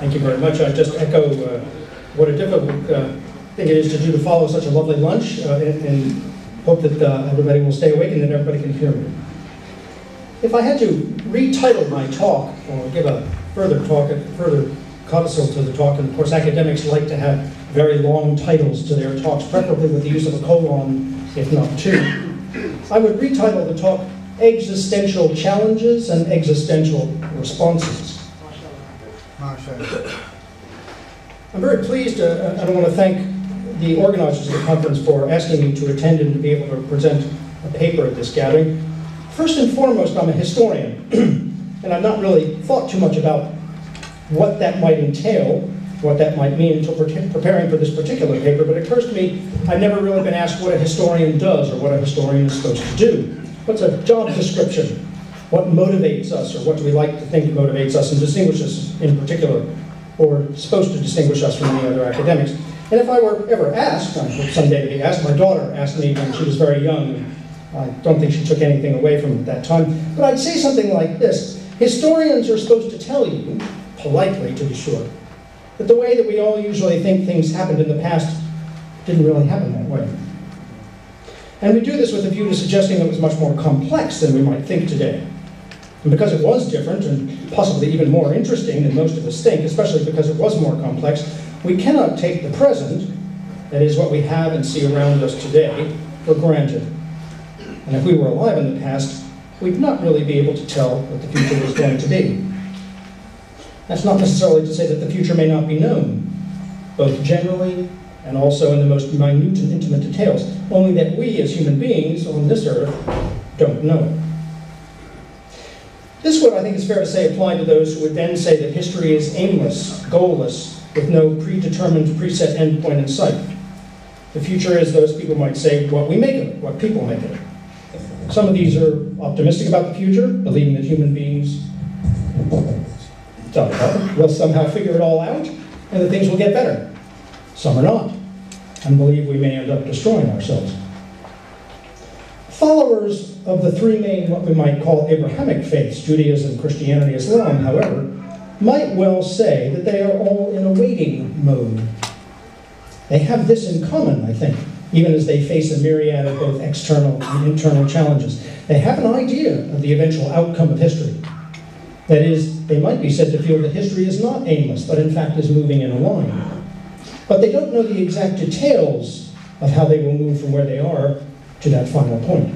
Thank you very much. I just echo uh, what a difficult uh, thing it is to do to follow such a lovely lunch uh, and, and hope that uh, everybody will stay awake and that everybody can hear me. If I had to retitle my talk or give a further talk, a further codicil to the talk, and of course academics like to have very long titles to their talks, preferably with the use of a colon, if not two, I would retitle the talk Existential Challenges and Existential Responses. I'm very pleased, uh, and I want to thank the organizers of the conference for asking me to attend and to be able to present a paper at this gathering. First and foremost, I'm a historian, and I've not really thought too much about what that might entail, what that might mean until pre preparing for this particular paper, but it occurs to me I've never really been asked what a historian does or what a historian is supposed to do. What's a job description? What motivates us, or what do we like to think motivates us and distinguishes us in particular, or supposed to distinguish us from any other academics? And if I were ever asked, I hope someday to be asked, my daughter asked me when she was very young, I don't think she took anything away from it at that time, but I'd say something like this. Historians are supposed to tell you, politely to be sure, that the way that we all usually think things happened in the past didn't really happen that way. And we do this with a view to suggesting it was much more complex than we might think today. And because it was different and possibly even more interesting than most of us think, especially because it was more complex, we cannot take the present, that is what we have and see around us today, for granted. And if we were alive in the past, we'd not really be able to tell what the future was going to be. That's not necessarily to say that the future may not be known, both generally and also in the most minute and intimate details, only that we as human beings on this earth don't know. This would, I think it's fair to say, apply to those who would then say that history is aimless, goalless, with no predetermined, preset endpoint in sight. The future is, those people might say, what we make of it, what people make of it. Some of these are optimistic about the future, believing that human beings will somehow figure it all out and that things will get better. Some are not, and believe we may end up destroying ourselves. Followers of the three main, what we might call Abrahamic faiths, Judaism, Christianity, Islam, however, might well say that they are all in a waiting mode. They have this in common, I think, even as they face a myriad of both external and internal challenges. They have an idea of the eventual outcome of history. That is, they might be said to feel that history is not aimless, but in fact is moving in a line. But they don't know the exact details of how they will move from where they are to that final point.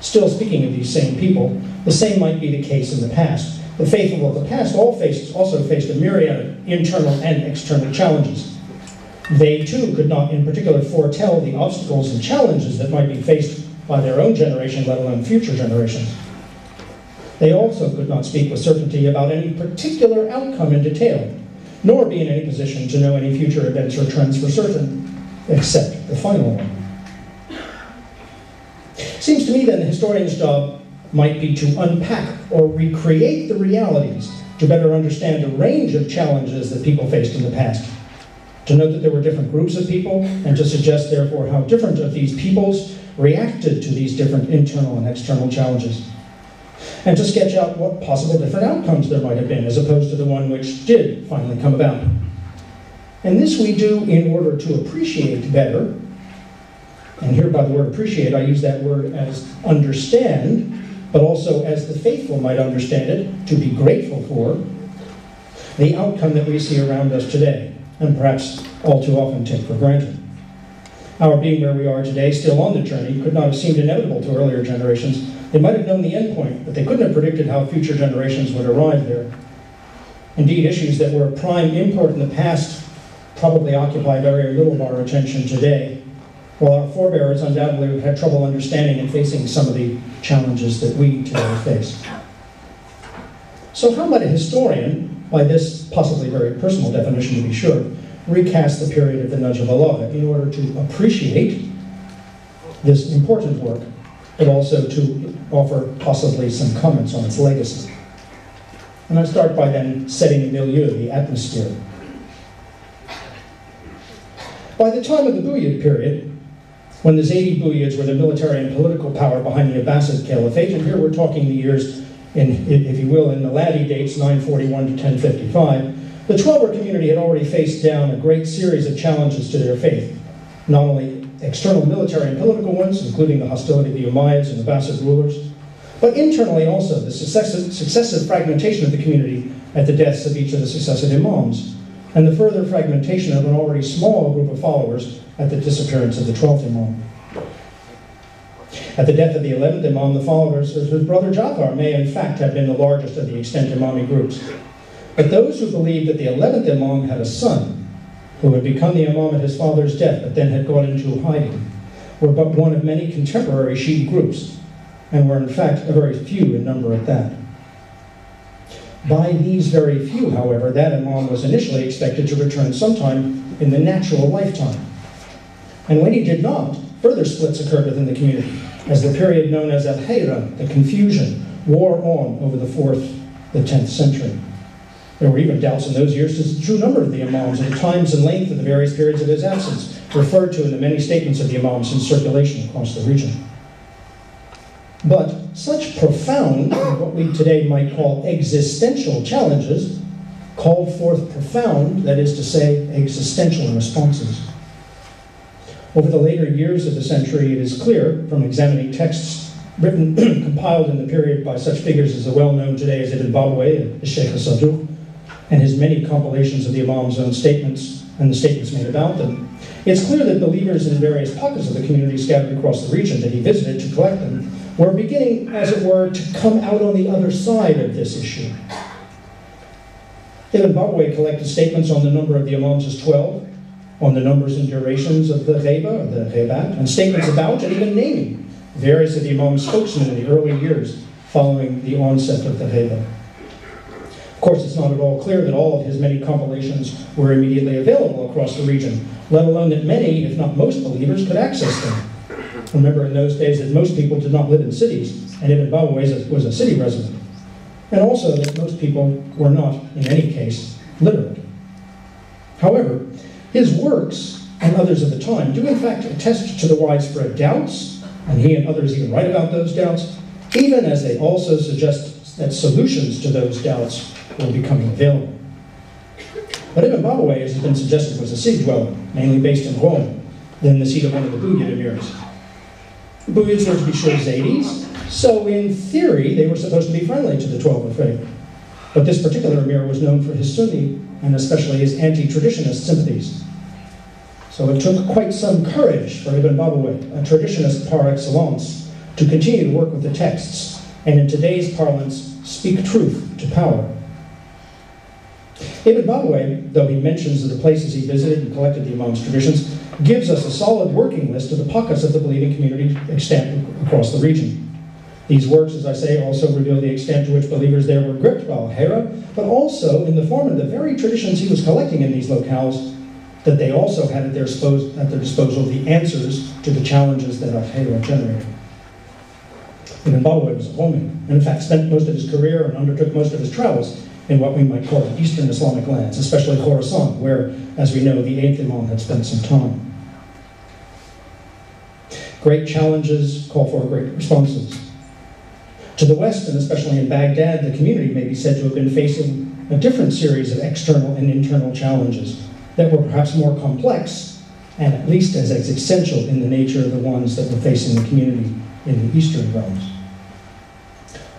Still speaking of these same people, the same might be the case in the past. The faithful of the past all faced, also faced a myriad of internal and external challenges. They too could not in particular foretell the obstacles and challenges that might be faced by their own generation, let alone future generations. They also could not speak with certainty about any particular outcome in detail, nor be in any position to know any future events or trends for certain, except the final one. Seems to me then the historian's job might be to unpack or recreate the realities to better understand a range of challenges that people faced in the past. To note that there were different groups of people, and to suggest, therefore, how different of these peoples reacted to these different internal and external challenges. And to sketch out what possible different outcomes there might have been, as opposed to the one which did finally come about. And this we do in order to appreciate better and here by the word appreciate, I use that word as understand, but also as the faithful might understand it, to be grateful for, the outcome that we see around us today, and perhaps all too often take for granted. Our being where we are today, still on the journey, could not have seemed inevitable to earlier generations. They might have known the end point, but they couldn't have predicted how future generations would arrive there. Indeed, issues that were of prime import in the past probably occupy very little of our attention today while our forebears undoubtedly have had trouble understanding and facing some of the challenges that we today face. So how might a historian, by this possibly very personal definition to be sure, recast the period of the of in order to appreciate this important work, but also to offer possibly some comments on its legacy. And I start by then setting the milieu, the atmosphere. By the time of the Buyid period, when the Zaydi Buyids were the military and political power behind the Abbasid Caliphate, and here we're talking the years in, if you will, in the laddie dates 941 to 1055, the Twelver community had already faced down a great series of challenges to their faith, not only external military and political ones, including the hostility of the Umayyads and the Abbasid rulers, but internally also the successive, successive fragmentation of the community at the deaths of each of the successive imams, and the further fragmentation of an already small group of followers at the disappearance of the 12th imam. At the death of the 11th Imam, the followers of his brother Jafar may in fact have been the largest of the extant Imami groups. But those who believed that the 11th Imam had a son, who had become the Imam at his father's death but then had gone into hiding, were but one of many contemporary Shi'i groups, and were in fact a very few in number at that. By these very few, however, that Imam was initially expected to return sometime in the natural lifetime. And when he did not, Further splits occurred within the community as the period known as Al Hayra, the confusion, wore on over the 4th, the 10th century. There were even doubts in those years as to the true number of the Imams and the times and length of the various periods of his absence, referred to in the many statements of the Imams in circulation across the region. But such profound, what we today might call existential challenges, called forth profound, that is to say, existential responses. Over the later years of the century, it is clear from examining texts written, compiled in the period by such figures as the well-known today as Ibn Babawayh, the Sheikh Saduq, and his many compilations of the Imam's own statements and the statements made about them. It's clear that believers in various pockets of the community scattered across the region that he visited to collect them were beginning, as it were, to come out on the other side of this issue. Ibn Babawayh collected statements on the number of the Imams as 12, on the numbers and durations of the ghaiba, the ghaibat, and statements about and even naming various of the Imam's spokesmen in the early years following the onset of the ghaiba. Of course, it's not at all clear that all of his many compilations were immediately available across the region, let alone that many, if not most believers, could access them. Remember in those days that most people did not live in cities, and Ibn Babawayh was a city resident. And also that most people were not, in any case, literate. However, his works, and others of the time, do in fact attest to the widespread doubts, and he and others even write about those doubts, even as they also suggest that solutions to those doubts were becoming available. But Ibn Babawayh, as has been suggested, was a city dweller, mainly based in Rome, then the seat of one of the Buyid emirs. Buyids were to be sure Zaydis, so in theory they were supposed to be friendly to the Twelver faith. But this particular emir was known for his Sunni and especially his anti-traditionist sympathies. So it took quite some courage for Ibn Babawayh, a traditionist par excellence, to continue to work with the texts, and in today's parlance, speak truth to power. Ibn Babawayh, though he mentions the places he visited and collected the Imam's traditions, gives us a solid working list of the pockets of the believing community extant across the region. These works, as I say, also reveal the extent to which believers there were gripped by Al-Hira, but also in the form of the very traditions he was collecting in these locales, that they also had at their, at their disposal the answers to the challenges that Al-Hira generated. Ibn Babawayh was a Roman, and in fact spent most of his career and undertook most of his travels in what we might call the Eastern Islamic lands, especially Khorasan, where, as we know, the eighth Imam had spent some time. Great challenges call for great responses. To the west, and especially in Baghdad, the community may be said to have been facing a different series of external and internal challenges that were perhaps more complex and at least as existential in the nature of the ones that were facing the community in the eastern realms.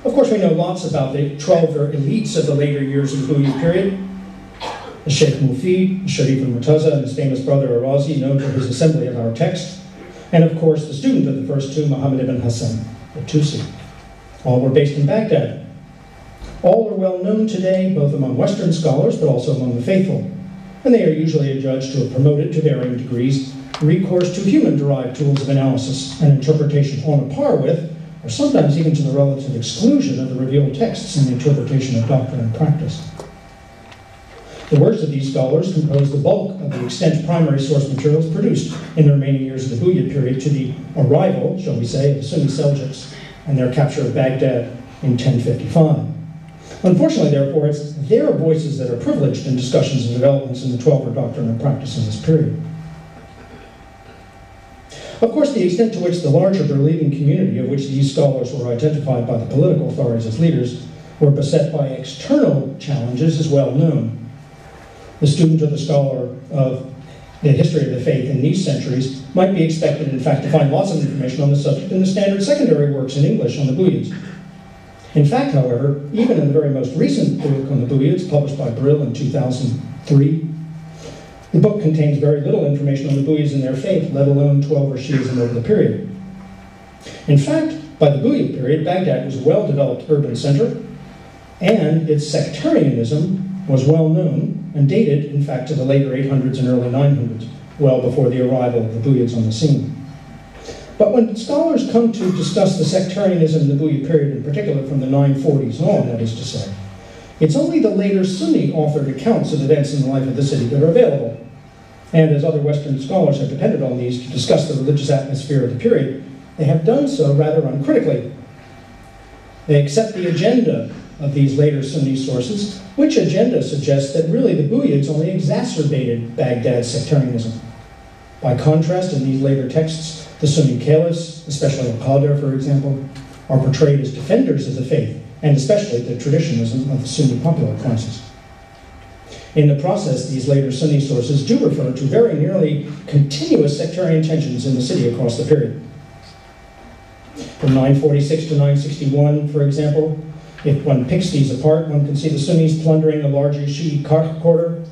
Of course, we know lots about the Twelver elites of the later years of the Buyid period. The Sheikh Mufid, Sharif al-Murtaza, and his famous brother Arazi, known for his assembly of our text. And of course, the student of the first two, Muhammad ibn Hassan, the Tusi. All were based in Baghdad. All are well known today, both among Western scholars, but also among the faithful. And they are usually adjudged to have promoted, to varying degrees, recourse to human-derived tools of analysis and interpretation on a par with, or sometimes even to the relative exclusion of the revealed texts in the interpretation of doctrine and practice. The works of these scholars compose the bulk of the extent primary source materials produced in the remaining years of the Buyid period to the arrival, shall we say, of the Sunni Seljuks and their capture of Baghdad in 1055. Unfortunately, therefore, it's their voices that are privileged in discussions and developments in the Twelver doctrine and practice in this period. Of course, the extent to which the larger believing community, of which these scholars were identified by the political authorities as leaders, were beset by external challenges is well known. The student or the scholar of the history of the faith in these centuries might be expected, in fact, to find lots of information on the subject in the standard secondary works in English on the Buyids. In fact, however, even in the very most recent book on the Buyids, published by Brill in 2003, the book contains very little information on the Buyids and their faith, let alone Twelver Shi'ism over the period. In fact, by the Buyid period, Baghdad was a well-developed urban center, and its sectarianism was well known and dated, in fact, to the later 800s and early 900s, well before the arrival of the Buyids on the scene. But when scholars come to discuss the sectarianism in the Buyid period, in particular from the 940s on, that is to say, it's only the later Sunni authored accounts of events in the life of the city that are available. And as other Western scholars have depended on these to discuss the religious atmosphere of the period, they have done so rather uncritically. They accept the agenda of these later Sunni sources, which agenda suggests that really the Buyids only exacerbated Baghdad's sectarianism. By contrast, in these later texts, the Sunni caliphs, especially al-Qadir, for example, are portrayed as defenders of the faith, and especially the traditionalism of the Sunni popular classes. In the process, these later Sunni sources do refer to very nearly continuous sectarian tensions in the city across the period. From 946 to 961, for example, if one picks these apart, one can see the Sunnis plundering the larger Shi'i quarter,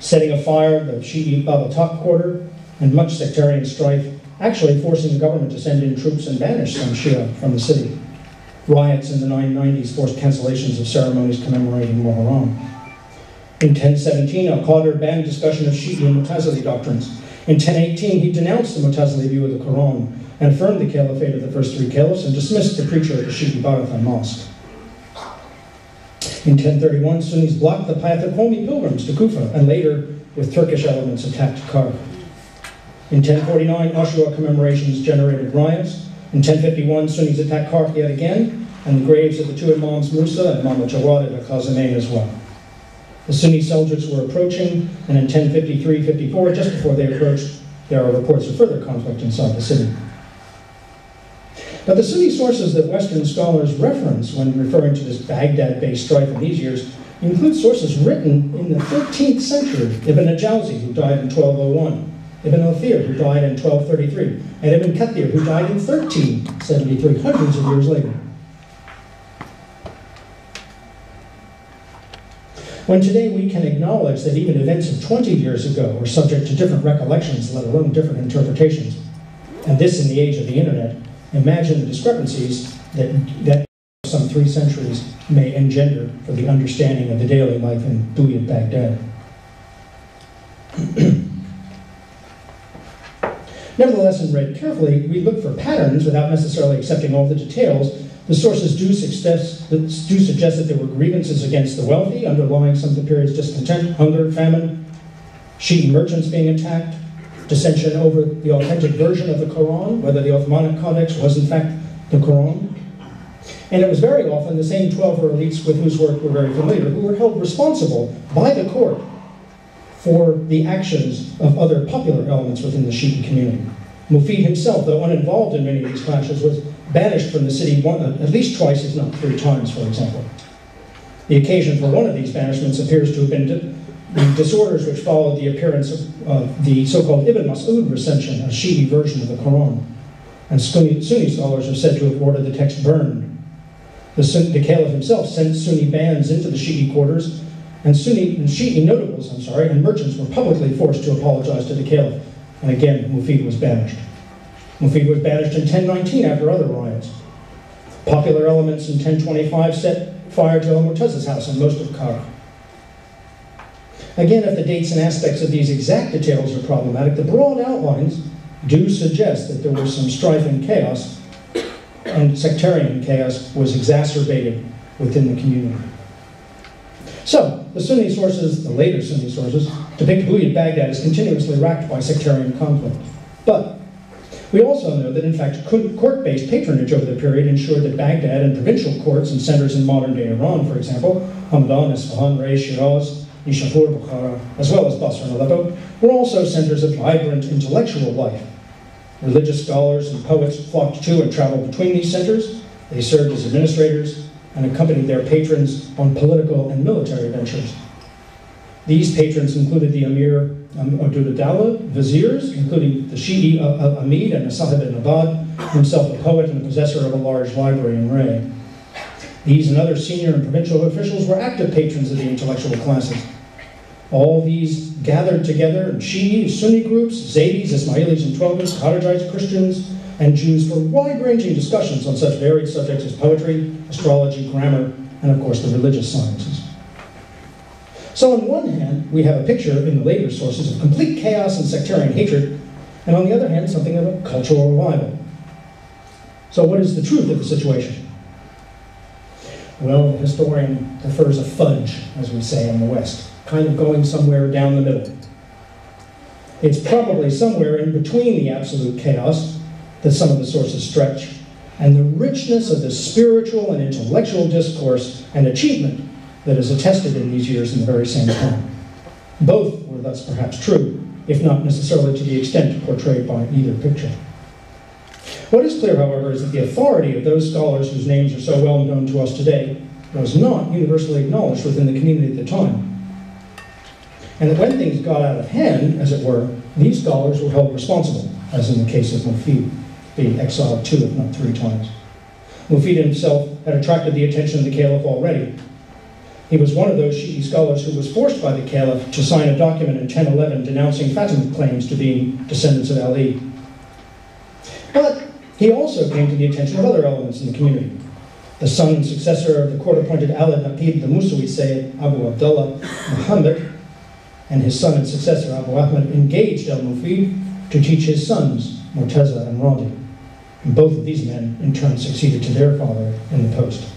setting afire the Shi'i Bab al-Taq quarter, and much sectarian strife, actually forcing the government to send in troops and banish some Shia from the city. Riots in the 990s forced cancellations of ceremonies commemorating Muharram. In 1017, al-Qadir banned discussion of Shi'i and Mutazili doctrines. In 1018, he denounced the Mutazili view of the Quran and affirmed the caliphate of the first three caliphs and dismissed the preacher at the Shi'i Barathan Mosque. In 1031, Sunnis blocked the path of Homi pilgrims to Kufa and later, with Turkish elements, attacked Karkh. In 1049, Ashura commemorations generated riots. In 1051, Sunnis attacked Karkh yet again, and the graves of the two Imams Musa and Muhammad Jawad at Kazamain as well. The Sunni Seljuks were approaching, and in 1053-54, just before they approached, there are reports of further conflict inside the city. But the Sunni sources that Western scholars reference when referring to this Baghdad-based strife in these years include sources written in the 13th century, Ibn al-Jawzi, who died in 1201, Ibn al-Athir, who died in 1233, and Ibn Kathir, who died in 1373, hundreds of years later. When today we can acknowledge that even events of 20 years ago are subject to different recollections, let alone different interpretations, and this in the age of the internet, imagine the discrepancies that, that some three centuries may engender for the understanding of the daily life in Buyid Baghdad. Nevertheless, in read carefully, we look for patterns without necessarily accepting all the details. The sources do suggest, do suggest that there were grievances against the wealthy, underlying some of the period's discontent, hunger, famine, Shi'i merchants being attacked, dissension over the authentic version of the Quran, whether the Uthmanic Codex was in fact the Quran. And it was very often the same Twelver elites with whose work we're very familiar who were held responsible by the court for the actions of other popular elements within the Shi'i community. Mufid himself, though uninvolved in many of these clashes, was banished from the city one, uh, at least twice, if not three times, for example. The occasion for one of these banishments appears to have been the disorders which followed the appearance of uh, the so-called Ibn Mas'ud recension, a Shi'i version of the Quran. And Sunni, Sunni, scholars are said to have ordered the text burned. The, the Caliph himself sent Sunni bands into the Shi'i quarters and Sunni and Shi'i notables, I'm sorry, and merchants were publicly forced to apologize to the caliph. And again, Mufid was banished. Mufid was banished in 1019 after other riots. Popular elements in 1025 set fire to al-Murtaza's house and most of Kara. Again, if the dates and aspects of these exact details are problematic, the broad outlines do suggest that there was some strife and chaos, and sectarian chaos was exacerbated within the community. So, the Sunni sources, the later Sunni sources, depict Buyid Baghdad as continuously racked by sectarian conflict. But we also know that, in fact, court-based patronage over the period ensured that Baghdad and provincial courts and centers in modern-day Iran, for example, Hamadan, Isfahan, Ray, Shiraz, Nishapur, Bukhara, as well as Basra and Aleppo, were also centers of vibrant intellectual life. Religious scholars and poets flocked to and traveled between these centers. They served as administrators and accompanied their patrons on political and military ventures. These patrons included the Emir um, Abdullah viziers, including the Shi'i uh, Amid and Sahib ibn Abbad, himself a poet and the possessor of a large library in Ray. These and other senior and provincial officials were active patrons of the intellectual classes. All these gathered together in Shi'i, Sunni groups, Zaydis, Ismailis and Twelvers, Kharijites, Christians, and Jews for wide-ranging discussions on such varied subjects as poetry, astrology, grammar, and of course the religious sciences. So on one hand, we have a picture in the later sources of complete chaos and sectarian hatred, and on the other hand, something of a cultural revival. So what is the truth of the situation? Well, the historian prefers a fudge, as we say in the West, kind of going somewhere down the middle. It's probably somewhere in between the absolute chaos that some of the sources stretch and the richness of the spiritual and intellectual discourse and achievement that is attested in these years in the very same time. Both were thus perhaps true, if not necessarily to the extent portrayed by either picture. What is clear, however, is that the authority of those scholars whose names are so well known to us today was not universally acknowledged within the community at the time. And that when things got out of hand, as it were, these scholars were held responsible, as in the case of Mufid, being exiled two, if not three times. Mufid himself had attracted the attention of the caliph already, he was one of those Shi'i scholars who was forced by the Caliph to sign a document in 1011 denouncing Fatimid claims to being descendants of Ali. But he also came to the attention of other elements in the community. The son and successor of the court-appointed Alid Naqib, the Musawi Sayyid Abu Abdullah Muhammad, and his son and successor Abu Ahmad engaged al-Mufid to teach his sons, Murtaza and Radi. Both of these men, in turn, succeeded to their father in the post.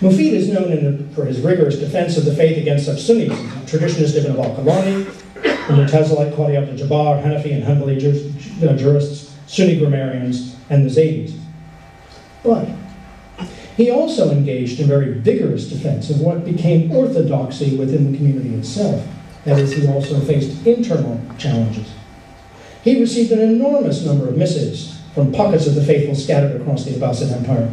Mufid is known for his rigorous defense of the faith against such Sunnis, traditionist Ibn al-Qalani, the Mutazilite Qadi Abdul-Jabbar, Hanafi and Hanbali uh, jurists, Sunni grammarians, and the Zaydis. But he also engaged in very vigorous defense of what became orthodoxy within the community itself. That is, he also faced internal challenges. He received an enormous number of missives from pockets of the faithful scattered across the Abbasid Empire.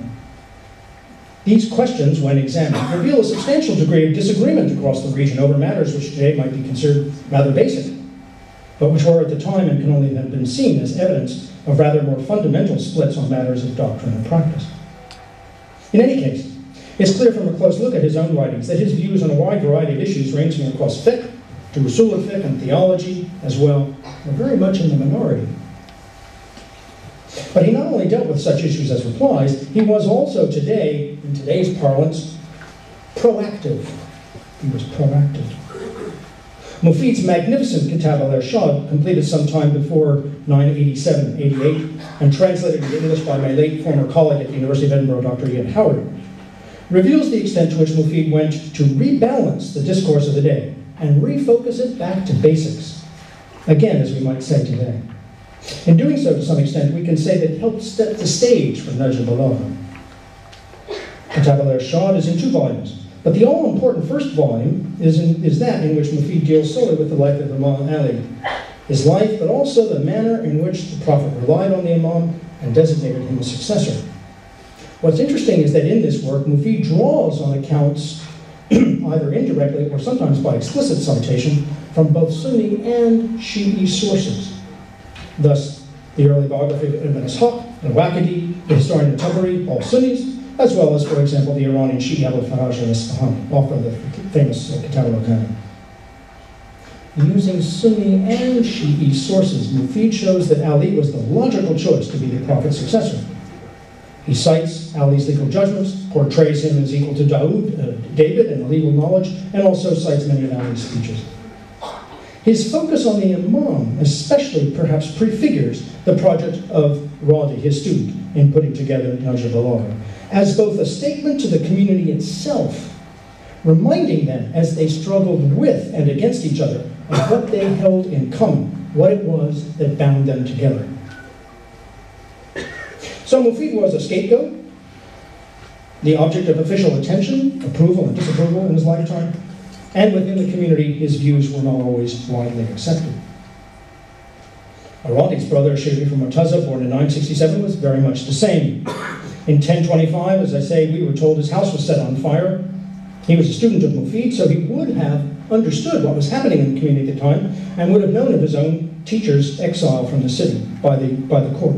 These questions, when examined, reveal a substantial degree of disagreement across the region over matters which today might be considered rather basic, but which were at the time and can only have been seen as evidence of rather more fundamental splits on matters of doctrine and practice. In any case, it's clear from a close look at his own writings that his views on a wide variety of issues ranging across fiqh to usul and theology as well are very much in the minority but he not only dealt with such issues as replies, he was also today, in today's parlance, proactive. He was proactive. Mufid's magnificent Kitab al-Irshad, completed sometime before 987-88, and translated into English by my late former colleague at the University of Edinburgh, Dr. Ian Howard, reveals the extent to which Mufid went to rebalance the discourse of the day and refocus it back to basics. Again, as we might say today. In doing so, to some extent, we can say that it helped set the stage for Nahj Balagha. Kitab al-Irshad is in two volumes, but the all-important first volume is, in, is that in which Mufid deals solely with the life of Imam Ali, his life, but also the manner in which the Prophet relied on the Imam and designated him a successor. What's interesting is that in this work, Mufid draws on accounts, either indirectly or sometimes by explicit citation, from both Sunni and Shi'i sources. Thus, the early biography of Ibn Ishaq, al-Waqidi, the historian of Tabari, all Sunnis, as well as, for example, the Iranian Shi'i Abu Faraj al-Isfahani, author of the famous Kitab al Using Sunni and Shi'i sources, Mufid shows that Ali was the logical choice to be the prophet's successor. He cites Ali's legal judgments, portrays him as equal to Dawood, uh, David in legal knowledge, and also cites many of Ali's speeches. His focus on the Imam especially perhaps prefigures the project of Radi, his student, in putting together Nahj al as both a statement to the community itself, reminding them as they struggled with and against each other of what they held in common, what it was that bound them together. So Mufid was a scapegoat, the object of official attention, approval, and disapproval in his lifetime, and within the community, his views were not always widely accepted. Aradi's brother, Sharif Murtaza, born in 967, was very much the same. In 1025, as I say, we were told his house was set on fire. He was a student of Mufid, so he would have understood what was happening in the community at the time and would have known of his own teacher's exile from the city by the, by the court.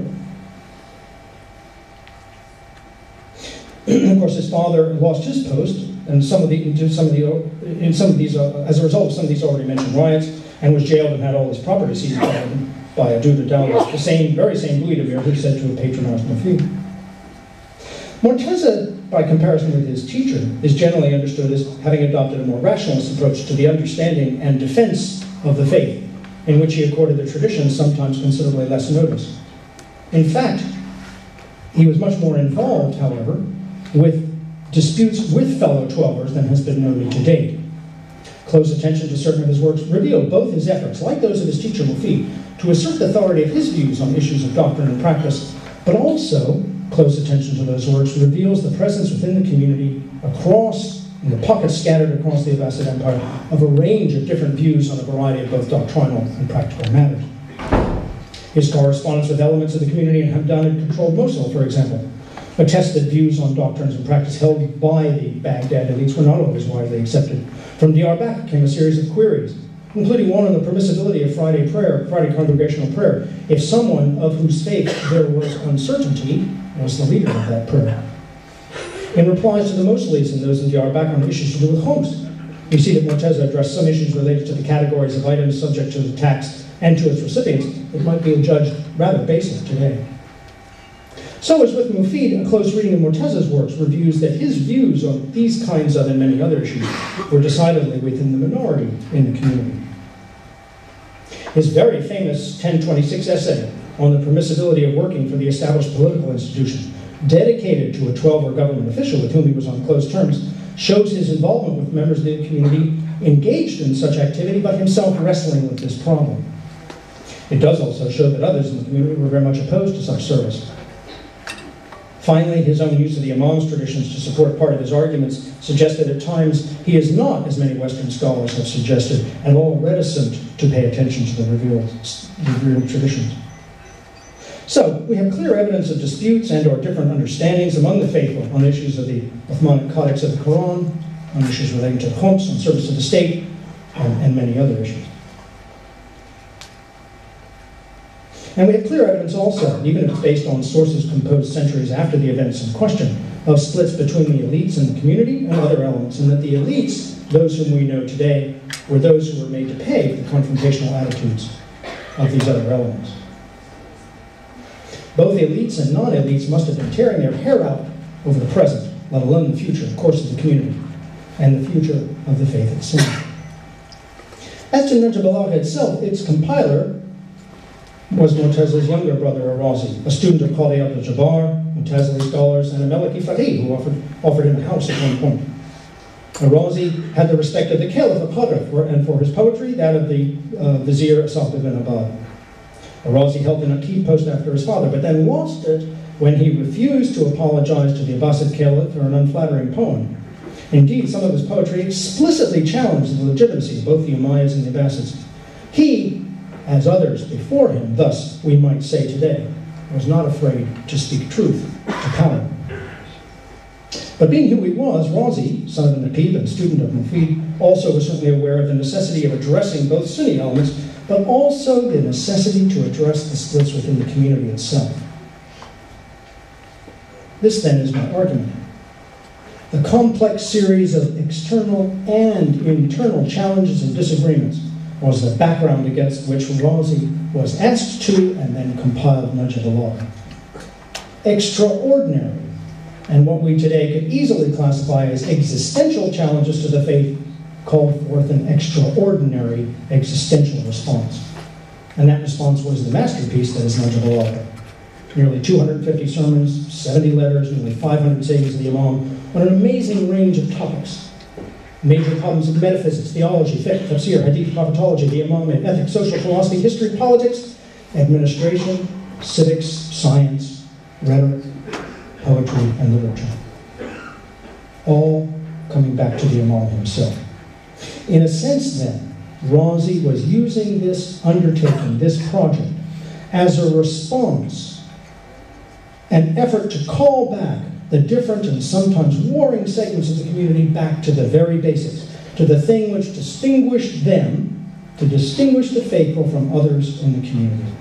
Of course, his father lost his post, and some of the, some of the, in some of these, uh, as a result of some of these already mentioned riots, and was jailed and had all his property seized by him by Adud ad-Dawla's, the same, very same Louis de who said to have patronized Mufid. Morteza, by comparison with his teacher, is generally understood as having adopted a more rationalist approach to the understanding and defense of the faith, in which he accorded the tradition sometimes considerably less notice. In fact, he was much more involved, however, with disputes with fellow Twelvers than has been noted to date. Close attention to certain of his works reveal both his efforts, like those of his teacher Mufid, to assert the authority of his views on issues of doctrine and practice, but also close attention to those works reveals the presence within the community across, in the pockets scattered across the Abbasid Empire, of a range of different views on a variety of both doctrinal and practical matters. His correspondence with elements of the community in Hamdanid-controlled Mosul, for example, attests that views on doctrines and practice held by the Baghdad elites were not always widely accepted. From Diyarbakir came a series of queries including one on the permissibility of Friday prayer, Friday congregational prayer, if someone of whose faith there was uncertainty was the leader of that prayer. In replies to the Mosulis and those in Diyarbakir on issues to do with khums, we see that Morteza addressed some issues related to the categories of items subject to the tax and to its recipients that might be judged rather basic today. So as with Mufid, a close reading of Morteza's works reveals that his views on these kinds of and many other issues were decidedly within the minority in the community. His very famous 1026 essay on the permissibility of working for the established political institution, dedicated to a Twelver government official with whom he was on close terms, shows his involvement with members of the community engaged in such activity, but himself wrestling with this problem. It does also show that others in the community were very much opposed to such service. Finally, his own use of the Imam's traditions to support part of his arguments suggests that at times he is not, as many Western scholars have suggested, at all reticent to pay attention to the revealed, revealed traditions. So, we have clear evidence of disputes and or different understandings among the faithful on issues of the Uthmanic Codex of the Quran, on issues relating to the on service of the state, and many other issues. And we have clear evidence also, even if it's based on sources composed centuries after the events in question, of splits between the elites and the community and other elements, and that the elites, those whom we know today, were those who were made to pay for the confrontational attitudes of these other elements. Both elites and non-elites must have been tearing their hair out over the present, let alone the future, of course, of the community, and the future of the faith itself. As to Nahj itself, its compiler was Murtaza's younger brother, Arazi, a student of Qadi Abdul-Jabbar, Mu'tazili scholars, and a Maliki who offered, offered him a house at one point. Arazi had the respect of the Caliph of Qadr, and for his poetry, that of the uh, Vizier Asaf ibn Abad. Arazi held the Naqib post after his father, but then lost it when he refused to apologize to the Abbasid Caliph for an unflattering poem. Indeed, some of his poetry explicitly challenged the legitimacy of both the Umayyads and the Abbasids. He as others before him, thus we might say today, was not afraid to speak truth to power. But being who he was, Razi, son of Naqib and student of Mufid, also was certainly aware of the necessity of addressing both Sunni elements, but also the necessity to address the splits within the community itself. This then is my argument. The complex series of external and internal challenges and disagreements was the background against which Razi was asked to and then compiled Nahj al-Balagha. Extraordinary, and what we today could easily classify as existential challenges to the faith called forth an extraordinary existential response. And that response was the masterpiece that is Nahj al-Balagha. Nearly 250 sermons, 70 letters, nearly 500 sayings of the Imam on an amazing range of topics major problems of metaphysics, theology, fiqh, tafsir, hadith, prophetology, the imamate, ethics, social philosophy, history, politics, administration, civics, science, rhetoric, poetry, and literature. All coming back to the Imam himself. In a sense, then, Razi was using this undertaking, this project, as a response, an effort to call back the different and sometimes warring segments of the community back to the very basics, to the thing which distinguished them, to distinguish the faithful from others in the community.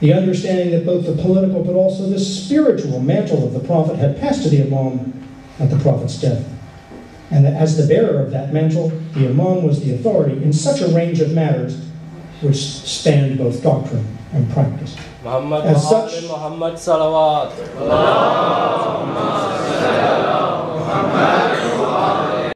The understanding that both the political but also the spiritual mantle of the prophet had passed to the imam at the prophet's death. And that as the bearer of that mantle, the imam was the authority in such a range of matters which spanned both doctrine and practice. Muhammad As wa such- ali Muhammad salawat. Muhammad